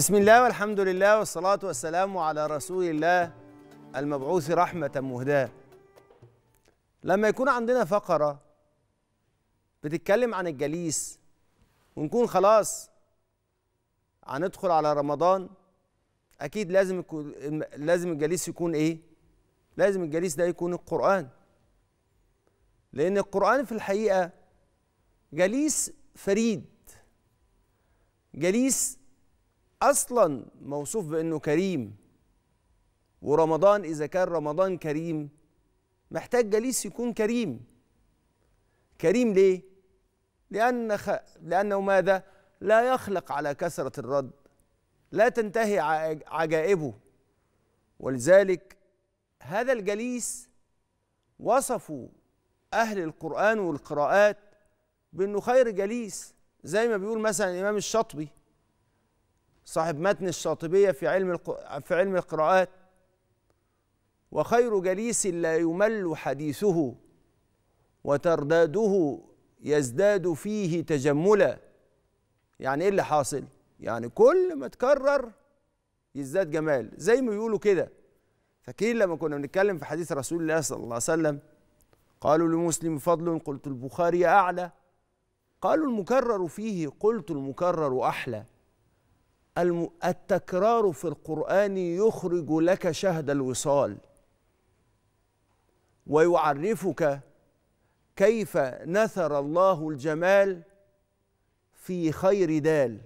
بسم الله والحمد لله والصلاة والسلام على رسول الله المبعوث رحمة مهداة لما يكون عندنا فقرة بتتكلم عن الجليس ونكون خلاص هندخل على رمضان أكيد لازم لازم الجليس يكون إيه؟ لازم الجليس ده يكون القرآن لأن القرآن في الحقيقة جليس فريد جليس أصلا موصوف بأنه كريم. ورمضان إذا كان رمضان كريم محتاج جليس يكون كريم. كريم ليه؟ لأن خ... لأنه ماذا؟ لا يخلق على كثرة الرد. لا تنتهي عجائبه. ولذلك هذا الجليس وصفوا أهل القرآن والقراءات بأنه خير جليس. زي ما بيقول مثلا الإمام الشاطبي صاحب متن الشاطبية في علم في علم القراءات وخير جليس لا يمل حديثه وترداده يزداد فيه تجملا. يعني إيه اللي حاصل؟ يعني كل ما تكرر يزداد جمال. زي ما بيقولوا كده. فاكرين لما كنا بنتكلم في حديث رسول الله صلى الله عليه وسلم؟ قالوا لمسلم فضل قلت البخاري أعلى. قالوا المكرر فيه قلت المكرر أحلى. التكرار في القرآن يخرج لك شهد الوصال. ويعرفك كيف نثر الله الجمال في خير دال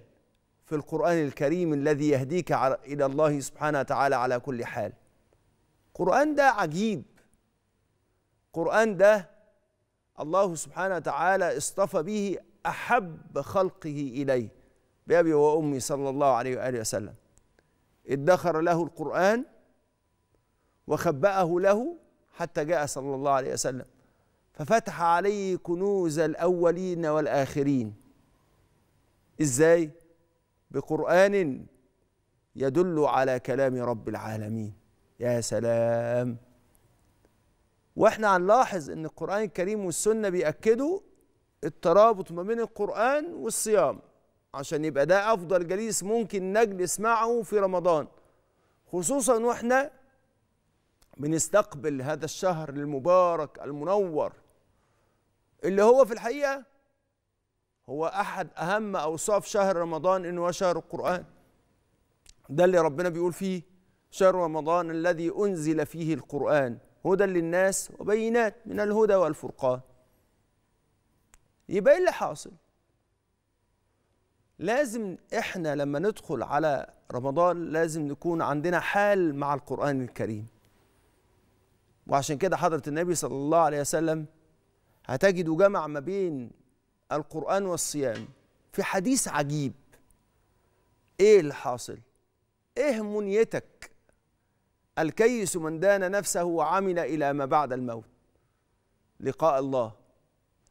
في القرآن الكريم الذي يهديك إلى الله سبحانه وتعالى على كل حال. القرآن ده عجيب. القرآن ده الله سبحانه وتعالى اصطفى به أحب خلقه إليه. بأبي وأمي صلى الله عليه وآله وسلم. ادخر له القرآن وخبأه له حتى جاء صلى الله عليه وسلم. ففتح عليه كنوز الأولين والآخرين. إزاي؟ بقرآن يدل على كلام رب العالمين. يا سلام! وإحنا هنلاحظ إن القرآن الكريم والسنة بيأكدوا الترابط ما بين القرآن والصيام. عشان يبقى ده أفضل جليس ممكن نجلس معه في رمضان. خصوصا وإحنا بنستقبل هذا الشهر المبارك المنور. اللي هو في الحقيقة هو أحد أهم أوصاف شهر رمضان إنه هو شهر القرآن. ده اللي ربنا بيقول فيه شهر رمضان الذي أنزل فيه القرآن. هدى للناس وبينات من الهدى والفرقان. يبقى إيه اللي حاصل؟ لازم إحنا لما ندخل على رمضان لازم نكون عندنا حال مع القرآن الكريم. وعشان كده حضرة النبي صلى الله عليه وسلم هتجدوا جمع ما بين القرآن والصيام في حديث عجيب. إيه اللي حاصل؟ إيه منيتك؟ الكيس من دان نفسه وعمل إلى ما بعد الموت. لقاء الله.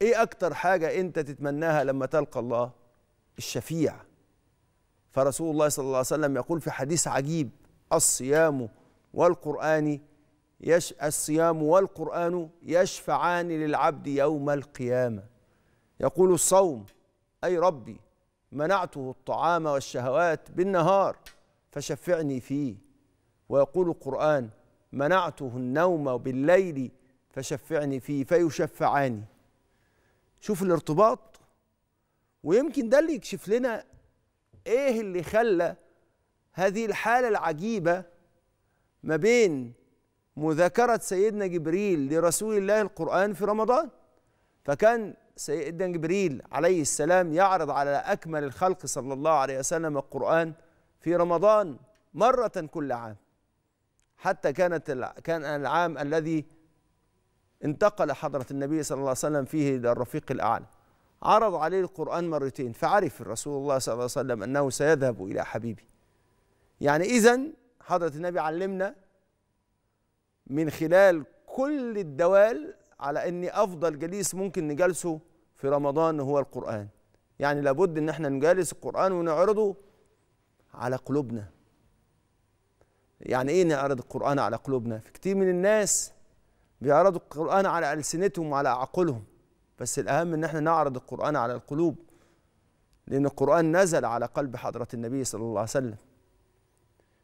إيه أكتر حاجة أنت تتمناها لما تلقى الله؟ الشفيع. فرسول الله صلى الله عليه وسلم يقول في حديث عجيب الصيام والقرآن يش الصيام والقرآن يشفعان للعبد يوم القيامة. يقول الصوم أي ربي منعته الطعام والشهوات بالنهار فشفعني فيه. ويقول القرآن منعته النوم بالليل فشفعني فيه فيشفعاني شوف الارتباط. ويمكن ده اللي يكشف لنا إيه اللي خلى هذه الحالة العجيبة ما بين مذاكرة سيدنا جبريل لرسول الله القرآن في رمضان. فكان سيدنا جبريل عليه السلام يعرض على أكمل الخلق صلى الله عليه وسلم القرآن في رمضان مرة كل عام. حتى كانت كان العام الذي انتقل حضرة النبي صلى الله عليه وسلم فيه إلى الرفيق الأعلى. عرض عليه القرآن مرتين فعرف الرسول الله صلى الله عليه وسلم أنه سيذهب إلى حبيبي. يعني إذا حضرة النبي علمنا من خلال كل الدوال على أن أفضل جليس ممكن نجلسه في رمضان هو القرآن. يعني لابد أن إحنا نجالس القرآن ونعرضه على قلوبنا. يعني إيه نعرض القرآن على قلوبنا؟ في كتير من الناس بيعرضوا القرآن على ألسنتهم وعلى عقولهم بس الأهم إن إحنا نعرض القرآن على القلوب لأن القرآن نزل على قلب حضرة النبي صلى الله عليه وسلم.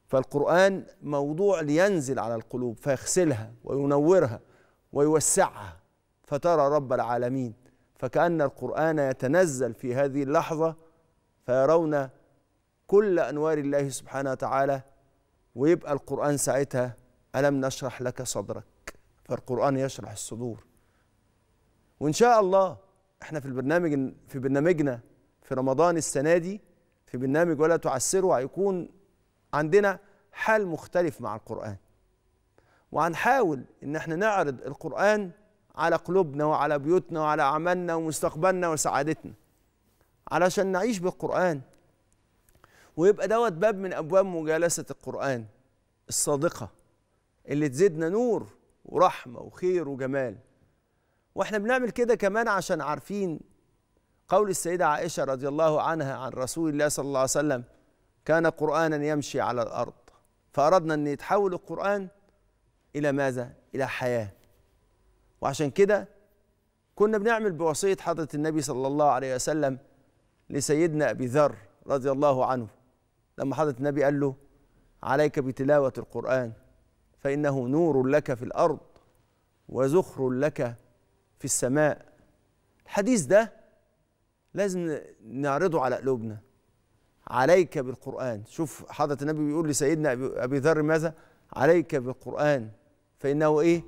فالقرآن موضوع لينزل على القلوب فيغسلها وينورها ويوسعها. فترى رب العالمين فكأن القرآن يتنزل في هذه اللحظة فيرون كل أنوار الله سبحانه وتعالى ويبقى القرآن ساعتها ألم نشرح لك صدرك؟ فالقرآن يشرح الصدور. وإن شاء الله إحنا في البرنامج في برنامجنا في رمضان السنة دي في برنامج ولا تعسروا هيكون عندنا حال مختلف مع القرآن. وهنحاول إن إحنا نعرض القرآن على قلوبنا وعلى بيوتنا وعلى أعمالنا ومستقبلنا وسعادتنا علشان نعيش بالقرآن. ويبقى دوت باب من أبواب مجالسة القرآن الصادقة اللي تزيدنا نور ورحمة وخير وجمال. وإحنا بنعمل كده كمان عشان عارفين قول السيدة عائشة رضي الله عنها عن رسول الله صلى الله عليه وسلم كان قرآنا يمشي على الأرض فأردنا أن يتحول القرآن إلى ماذا؟ إلى حياة وعشان كده كنا بنعمل بوصية حضرة النبي صلى الله عليه وسلم لسيدنا أبي ذر رضي الله عنه لما حضرة النبي قال له عليك بتلاوة القرآن فإنه نور لك في الأرض وزخر لك في السماء. الحديث ده لازم نعرضه على قلوبنا. عليك بالقرآن. شوف حضرة النبي بيقول لسيدنا أبي ذر ماذا؟ عليك بالقرآن. فإنه إيه؟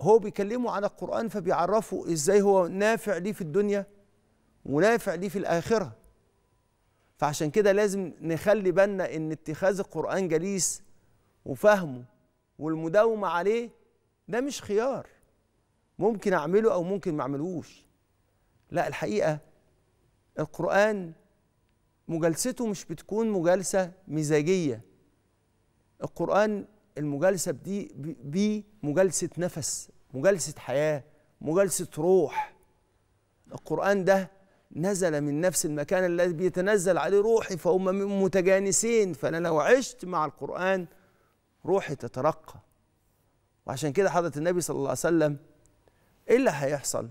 هو بيكلمه على القرآن فبيعرفه إزاي هو نافع ليه في الدنيا ونافع ليه في الآخرة. فعشان كده لازم نخلي بالنا إن اتخاذ القرآن جليس وفهمه والمداومة عليه ده مش خيار. ممكن أعمله أو ممكن ما أعملوش لا الحقيقة القرآن مجالسته مش بتكون مجالسة مزاجية. القرآن المجالسة بدي بيه مجالسة نفس مجالسة حياة مجالسة روح. القرآن ده نزل من نفس المكان الذي بيتنزل عليه روحي فهم متجانسين. فأنا لو عشت مع القرآن روحي تترقى. وعشان كده حضرة النبي صلى الله عليه وسلم إيه اللي هيحصل؟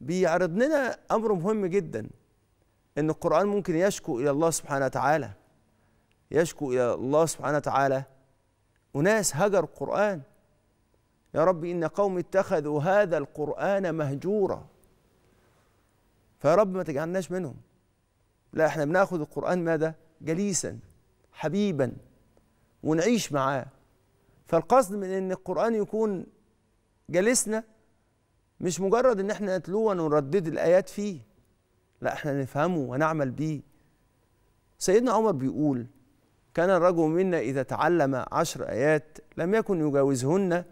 بيعرض لنا أمر مهم جدا إن القرآن ممكن يشكو إلى الله سبحانه وتعالى. يشكو إلى الله سبحانه وتعالى. اناس هجروا القرآن. يا رب إن قوم اتخذوا هذا القرآن مهجورا. فيا رب ما تجعلناش منهم. لا إحنا بناخد القرآن ماذا؟ جليسا حبيبا ونعيش معاه. فالقصد من إن القرآن يكون جلسنا مش مجرد إن إحنا نتلوه ونردد الآيات فيه. لا إحنا نفهمه ونعمل بيه. سيدنا عمر بيقول كان الرجل منا إذا تعلم عشر آيات لم يكن يجاوزهن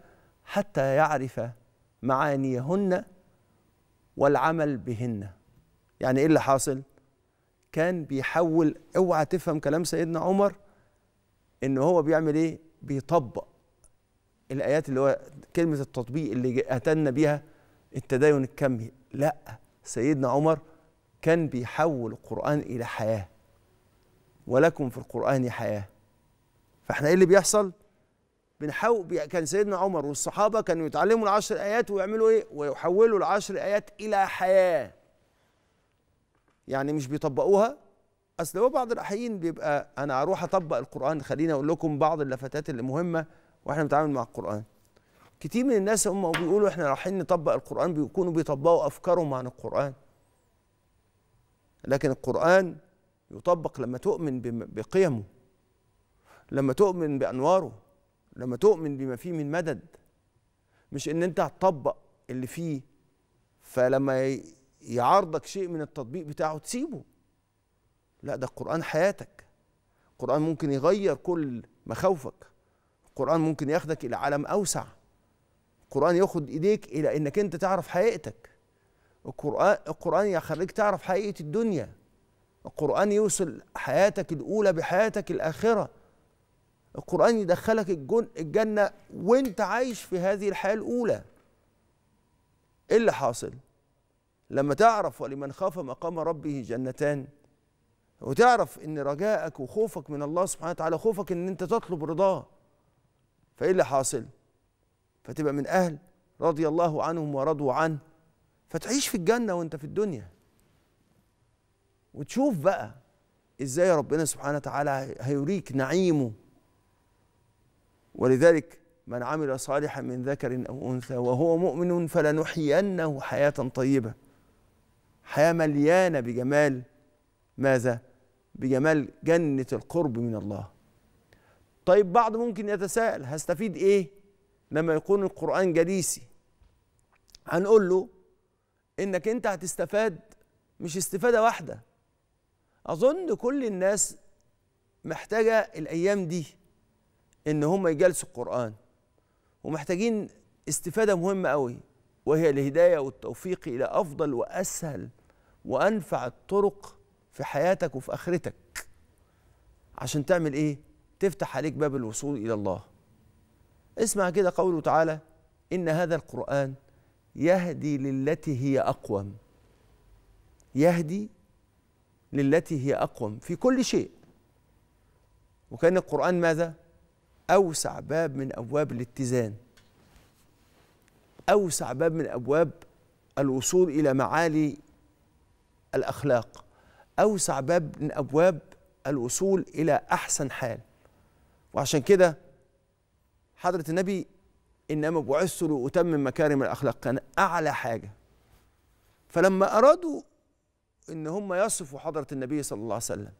حتى يعرف معانيهن والعمل بهن. يعني إيه اللي حاصل؟ كان بيحول أوعى تفهم كلام سيدنا عمر إن هو بيعمل إيه؟ بيطبق الآيات اللي هو كلمة التطبيق اللي اتنا بيها التدين الكمي. لا سيدنا عمر كان بيحول القرآن إلى حياة ولكم في القرآن حياة. فإحنا إيه اللي بيحصل؟ بنحاول كان سيدنا عمر والصحابة كانوا يتعلموا العشر آيات ويعملوا إيه؟ ويحولوا العشر آيات إلى حياة. يعني مش بيطبقوها؟ أصل هو بعض الأحيان بيبقى أنا أروح أطبق القرآن خليني أقول لكم بعض اللفتات اللي مهمة وإحنا بنتعامل مع القرآن. كتير من الناس هم بيقولوا إحنا رايحين نطبق القرآن بيكونوا بيطبقوا أفكارهم عن القرآن. لكن القرآن يطبق لما تؤمن بقيمه لما تؤمن بأنواره لما تؤمن بما فيه من مدد. مش إن أنت هتطبق اللي فيه فلما يعارضك شيء من التطبيق بتاعه تسيبه. لا ده القرآن حياتك. القرآن ممكن يغير كل مخاوفك. القرآن ممكن ياخدك إلى عالم أوسع. القرآن ياخد إيديك إلى إنك أنت تعرف حقيقتك. القرآن القرآن يخليك تعرف حقيقة الدنيا. القرآن يوصل حياتك الأولى بحياتك الآخرة. القرآن يدخلك الجنة وأنت عايش في هذه الحياة الأولى. إيه اللي حاصل؟ لما تعرف ولمن خاف مقام ربه جنتان. وتعرف إن رجائك وخوفك من الله سبحانه وتعالى خوفك إن أنت تطلب رضاه. فإيه اللي حاصل؟ فتبقى من أهل رضي الله عنهم ورضوا عنه فتعيش في الجنة وأنت في الدنيا. وتشوف بقى إزاي ربنا سبحانه وتعالى هيريك نعيمه. ولذلك من عمل صالحا من ذكر أو أنثى وهو مؤمن فلنحيينه حياة طيبة. حياة مليانة بجمال. ماذا؟ بجمال جنة القرب من الله. طيب بعض ممكن يتساءل هستفيد إيه؟ لما يكون القرآن جليسي هنقول له إنك أنت هتستفاد مش استفادة واحدة. أظن كل الناس محتاجة الأيام دي إن هم يجلسوا القرآن ومحتاجين استفادة مهمة قوي وهي الهداية والتوفيق إلى أفضل وأسهل وأنفع الطرق في حياتك وفي آخرتك. عشان تعمل إيه؟ تفتح عليك باب الوصول إلى الله. اسمع كده قوله تعالى إن هذا القرآن يهدي للتي هي أقوم. يهدي للتي هي أقوم في كل شيء. وكأن القرآن ماذا؟ أوسع باب من أبواب الاتزان. أوسع باب من أبواب الوصول إلى معالي الأخلاق. أوسع باب من أبواب الوصول إلى أحسن حال. وعشان كده حضرة النبي إنما بعثت لأتمم مكارم الأخلاق. كان أعلى حاجة. فلما أرادوا إن هم يصفوا حضرة النبي صلى الله عليه وسلم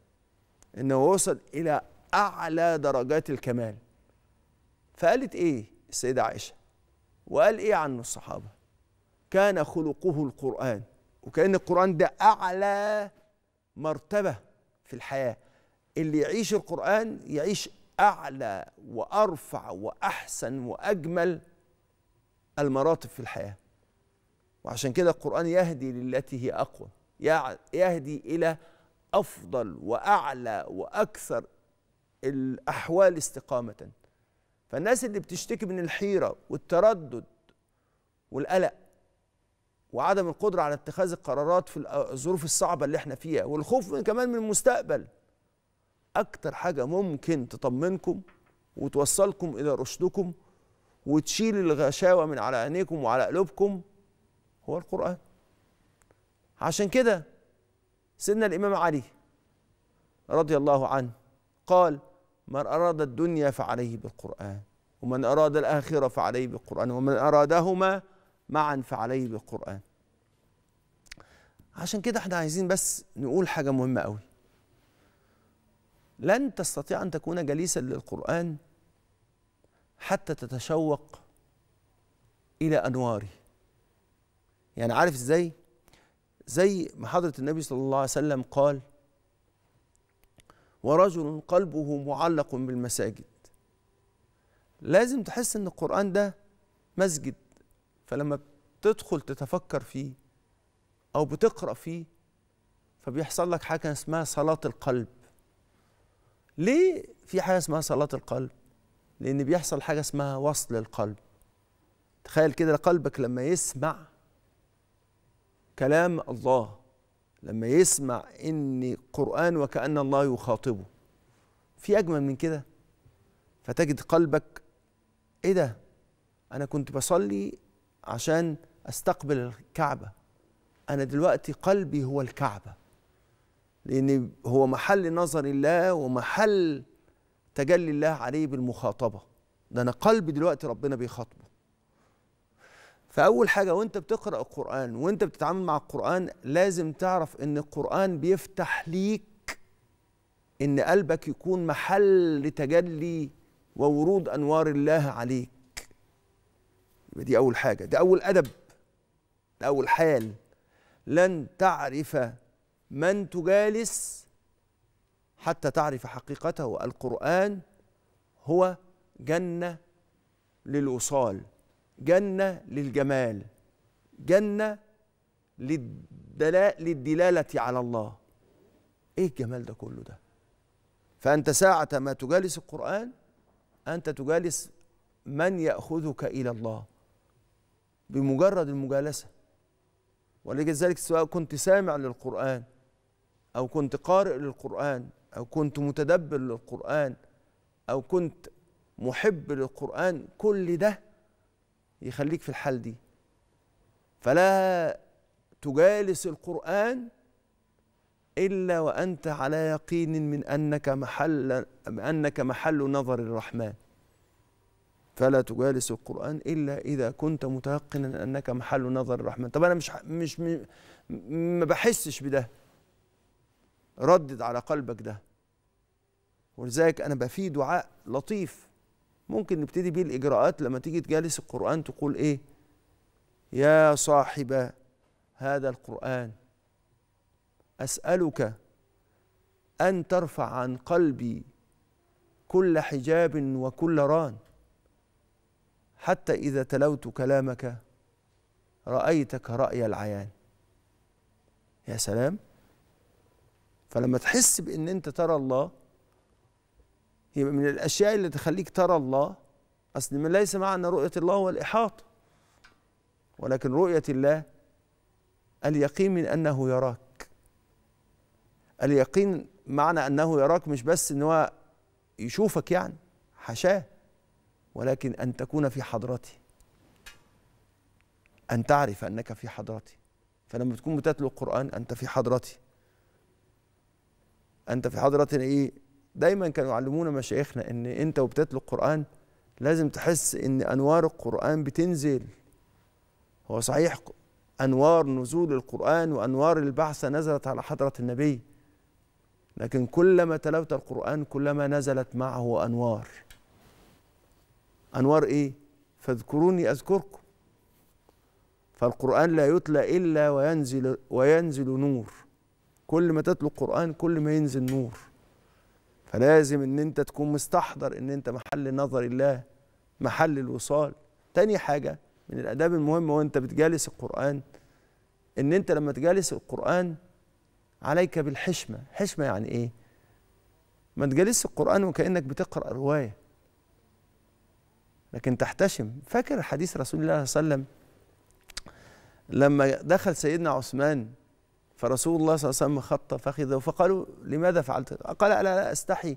إنه وصل إلى أعلى درجات الكمال. فقالت إيه السيدة عائشة؟ وقال إيه عنه الصحابة؟ كان خلقه القرآن. وكأن القرآن ده أعلى مرتبة في الحياة. اللي يعيش القرآن يعيش أعلى وأرفع وأحسن وأجمل المراتب في الحياة. وعشان كده القرآن يهدي للتي هي أقوى يهدي إلى أفضل وأعلى وأكثر الأحوال استقامة. فالناس اللي بتشتكي من الحيرة والتردد والقلق وعدم القدرة على اتخاذ القرارات في الظروف الصعبة اللي إحنا فيها والخوف من كمان من المستقبل أكتر حاجة ممكن تطمنكم وتوصلكم إلى رشدكم وتشيل الغشاوة من على عينيكم وعلى قلوبكم هو القرآن. عشان كده سيدنا الإمام علي رضي الله عنه قال من أراد الدنيا فعليه بالقرآن ومن أراد الآخرة فعليه بالقرآن ومن أرادهما معا فعليه بالقرآن. عشان كده إحنا عايزين بس نقول حاجة مهمة قوي لن تستطيع أن تكون جليسا للقرآن حتى تتشوق إلى أنواره. يعني عارف إزاي؟ زي ما حضرة النبي صلى الله عليه وسلم قال ورجل قلبه معلق بالمساجد. لازم تحس إن القرآن ده مسجد فلما بتدخل تتفكر فيه أو بتقرأ فيه فبيحصل لك حاجة اسمها صلاة القلب. ليه في حاجة اسمها صلاة القلب؟ لأن بيحصل حاجة اسمها وصل القلب. تخيل كده قلبك لما يسمع كلام الله لما يسمع إن قرآن وكأن الله يخاطبه. في أجمل من كده؟ فتجد قلبك إيه ده؟ أنا كنت بصلي عشان أستقبل الكعبة. أنا دلوقتي قلبي هو الكعبة. لأن هو محل نظر الله ومحل تجلي الله عليه بالمخاطبة. ده أنا قلبي دلوقتي ربنا بيخاطبه. فأول حاجة وأنت بتقرأ القرآن وأنت بتتعامل مع القرآن لازم تعرف إن القرآن بيفتح ليك إن قلبك يكون محل لتجلي وورود أنوار الله عليك. يبقى دي أول حاجة. ده أول أدب. ده أول حال. لن تعرف من تجالس حتى تعرف حقيقته. القرآن هو جنة للوصال جنة للجمال جنة للدلالة على الله. إيه الجمال ده كله ده؟ فأنت ساعة ما تجالس القرآن أنت تجالس من يأخذك إلى الله بمجرد المجالسة. ولذلك سواء كنت سامع للقرآن أو كنت قارئ للقرآن أو كنت متدبر للقرآن أو كنت محب للقرآن كل ده يخليك في الحال دي. فلا تجالس القرآن إلا وأنت على يقين من أنك محل أنك محل نظر الرحمن. فلا تجالس القرآن إلا إذا كنت متيقنا أنك محل نظر الرحمن. طب أنا مش مش ما بحسش بده. ردد على قلبك ده. ولذلك أنا بقى دعاء لطيف. ممكن نبتدي بيه الإجراءات لما تيجي تجالس القرآن تقول إيه؟ يا صاحب هذا القرآن أسألك أن ترفع عن قلبي كل حجاب وكل ران. حتى إذا تلوت كلامك رأيتك رأي العيان. يا سلام. فلما تحس بأن أنت ترى الله هي من الأشياء اللي تخليك ترى الله أصل من ليس معنى رؤية الله هو الإحاطة ولكن رؤية الله اليقين من أنه يراك. اليقين معنى أنه يراك مش بس أن هو يشوفك يعني حشاه ولكن أن تكون في حضرتي أن تعرف أنك في حضرتي فلما تكون بتتلو القرآن أنت في حضرتي أنت في حضرة إيه؟ دايما كانوا يعلمونا مشايخنا أن أنت وبتتلو القرآن لازم تحس أن أنوار القرآن بتنزل. هو صحيح أنوار نزول القرآن وأنوار البعثة نزلت على حضرة النبي لكن كلما تلوت القرآن كلما نزلت معه أنوار. أنوار إيه؟ فاذكروني أذكركم. فالقرآن لا يتلى إلا وينزل وينزل نور. كل ما تتلو القرآن كل ما ينزل نور. فلازم إن أنت تكون مستحضر إن أنت محل نظر الله محل الوصال. تاني حاجة من الآداب المهمة وأنت بتجالس القرآن إن أنت لما تجالس القرآن عليك بالحشمة. حشمة يعني إيه؟ ما تجالس القرآن وكأنك بتقرأ رواية. لكن تحتشم. فاكر حديث رسول الله صلى الله عليه وسلم؟ لما دخل سيدنا عثمان فرسول الله صلى الله عليه وسلم خط فخذه فقالوا لماذا فعلت؟ قال ألا لا أستحي.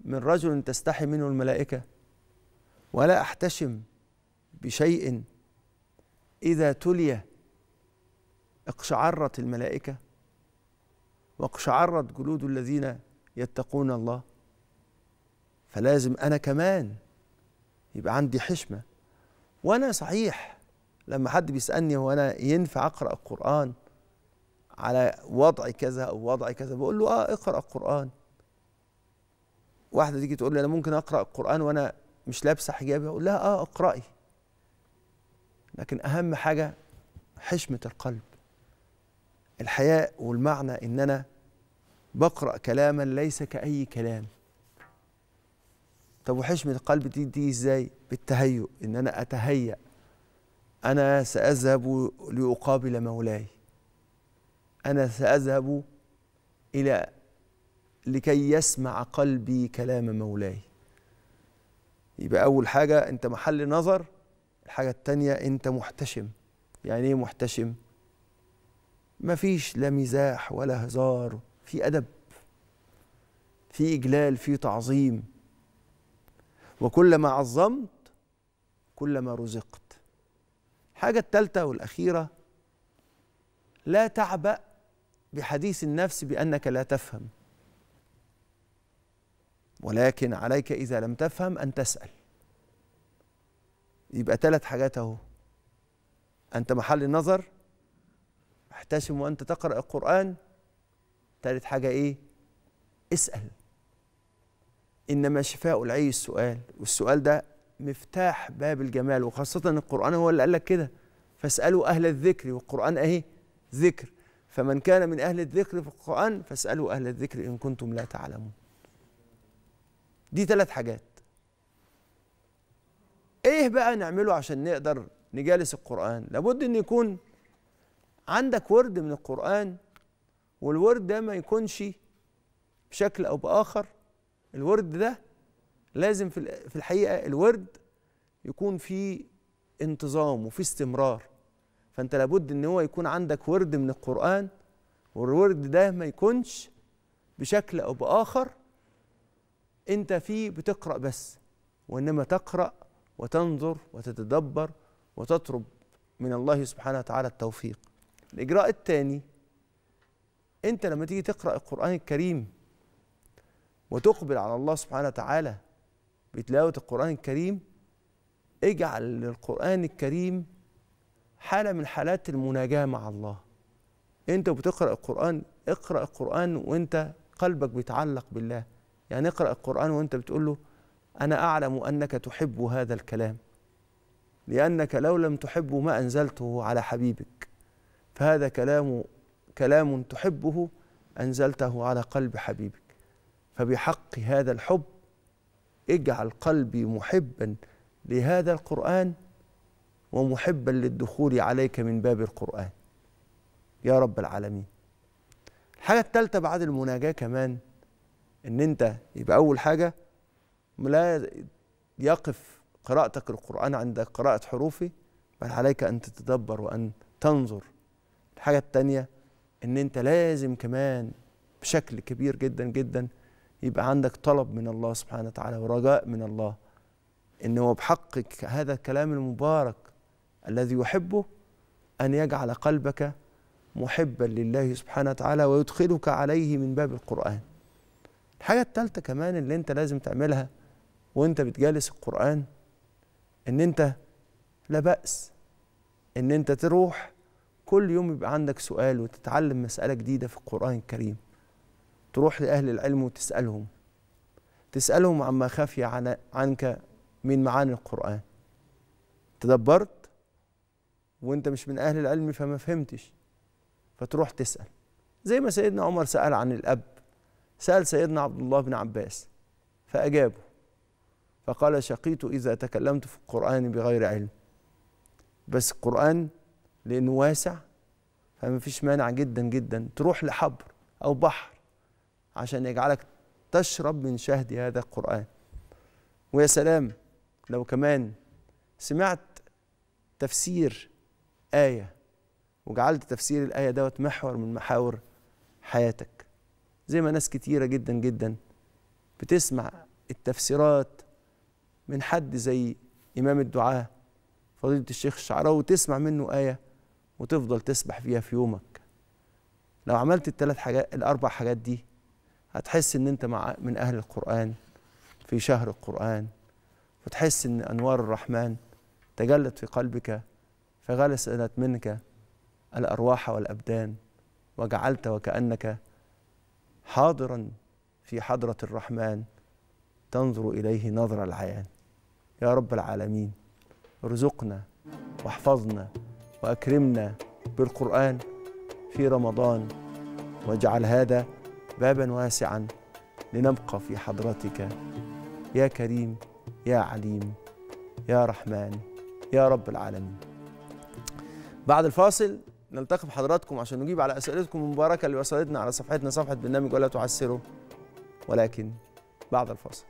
من رجل تستحي منه الملائكة. ولا أحتشم بشيء إذا تلي اقشعرت الملائكة واقشعرت جلود الذين يتقون الله. فلازم أنا كمان يبقى عندي حشمة. وأنا صحيح لما حد بيسألني هو أنا ينفع أقرأ القرآن؟ على وضع كذا أو وضع كذا. بقول له آه اقرأ القرآن واحدة تيجي تقول لي أنا ممكن أقرأ القرآن وأنا مش لابسة حجابي؟ أقول لها آه اقرأي. لكن أهم حاجة حشمة القلب. الحياء والمعنى إن أنا بقرأ كلاما ليس كأي كلام. طب وحشمة القلب دي دي إزاي؟ بالتهيؤ إن أنا أتهيأ. أنا سأذهب لأقابل مولاي. أنا سأذهب إلى لكي يسمع قلبي كلام مولاي. يبقى أول حاجة أنت محل نظر الحاجة التانية أنت محتشم. يعني إيه محتشم؟ مفيش لا مزاح ولا هزار في أدب في إجلال في تعظيم. وكلما عظمت كلما رزقت. الحاجة الثالثة والأخيرة لا تعبأ بحديث النفس بأنك لا تفهم. ولكن عليك إذا لم تفهم أن تسأل. يبقى ثلاث حاجات أهو. أنت محل النظر احتشم وأنت تقرأ القرآن. ثالث حاجة إيه؟ اسأل. إنما شفاء العي السؤال. والسؤال ده مفتاح باب الجمال وخاصة القرآن هو اللي قال لك كده. فاسألوا أهل الذكر والقرآن أهي ذكر. فمن كان من أهل الذكر في القرآن فاسألوا أهل الذكر إن كنتم لا تعلمون. دي ثلاث حاجات. إيه بقى نعمله عشان نقدر نجالس القرآن؟ لابد إن يكون عندك ورد من القرآن والورد ده ما يكونش بشكل أو بآخر. الورد ده لازم في الحقيقة الورد يكون فيه انتظام وفي استمرار. فانت لابد ان هو يكون عندك ورد من القرآن والورد ده ما يكونش بشكل أو بآخر انت فيه بتقرأ بس وإنما تقرأ وتنظر وتتدبر وتطلب من الله سبحانه وتعالى التوفيق. الإجراء الثاني انت لما تيجي تقرأ القرآن الكريم وتقبل على الله سبحانه وتعالى بتلاوة القرآن الكريم اجعل للقران الكريم حالة من حالات المناجاة مع الله. انت بتقرأ القرآن اقرأ القرآن وانت قلبك بيتعلق بالله. يعني اقرأ القرآن وانت بتقول له أنا أعلم أنك تحب هذا الكلام. لأنك لو لم تحبه ما أنزلته على حبيبك. فهذا كلام كلام تحبه أنزلته على قلب حبيبك. فبحق هذا الحب اجعل قلبي محبا لهذا القرآن ومحبا للدخول عليك من باب القرآن. يا رب العالمين. الحاجة الثالثه بعد المناجاة كمان إن أنت يبقى أول حاجة لا يقف قراءتك القرآن عند قراءة حروفه بل عليك أن تتدبر وأن تنظر. الحاجة التانية إن أنت لازم كمان بشكل كبير جدا جدا يبقى عندك طلب من الله سبحانه وتعالى ورجاء من الله إن هو بحقك هذا الكلام المبارك الذي يحبه أن يجعل قلبك محبا لله سبحانه وتعالى ويدخلك عليه من باب القرآن. الحاجة الثالثة كمان اللي أنت لازم تعملها وأنت بتجالس القرآن إن أنت لا بأس إن أنت تروح كل يوم يبقى عندك سؤال وتتعلم مسألة جديدة في القرآن الكريم. تروح لأهل العلم وتسألهم. تسألهم عما خفي عن عنك من معاني القرآن. تدبرت؟ وانت مش من أهل العلم فما فهمتش فتروح تسأل. زي ما سيدنا عمر سأل عن الأب سأل سيدنا عبد الله بن عباس فأجابه. فقال شقيت إذا تكلمت في القرآن بغير علم. بس القرآن لأنه واسع فما فيش مانع جدا جدا تروح لحبر أو بحر عشان يجعلك تشرب من شهد هذا القرآن. ويا سلام لو كمان سمعت تفسير آية وجعلت تفسير الآية دوت محور من محاور حياتك. زي ما ناس كتيرة جدا جدا بتسمع التفسيرات من حد زي إمام الدعاء فضيلة الشيخ الشعراوي تسمع منه آية وتفضل تسبح فيها في يومك. لو عملت الثلاث حاجات الأربع حاجات دي هتحس إن أنت مع من أهل القرآن في شهر القرآن وتحس إن أنوار الرحمن تجلت في قلبك فغلست منك الأرواح والأبدان وجعلت وكأنك حاضرا في حضرة الرحمن تنظر إليه نظر العيان. يا رب العالمين ارزقنا واحفظنا وأكرمنا بالقرآن في رمضان واجعل هذا بابا واسعا لنبقى في حضرتك. يا كريم يا عليم يا رحمن يا رب العالمين. بعد الفاصل نلتقي بحضراتكم عشان نجيب على أسئلتكم المباركة اللي وصلتنا على صفحتنا صفحة برنامج ولا تعسروا. ولكن بعد الفاصل.